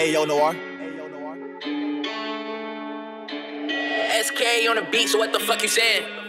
Ayo Noir. SK on the beat, so what the fuck you saying?